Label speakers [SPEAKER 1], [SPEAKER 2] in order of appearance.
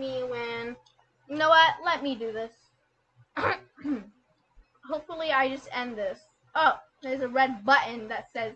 [SPEAKER 1] me when. You know what? Let me do this. Hopefully, I just end this. Oh, there's a red button that says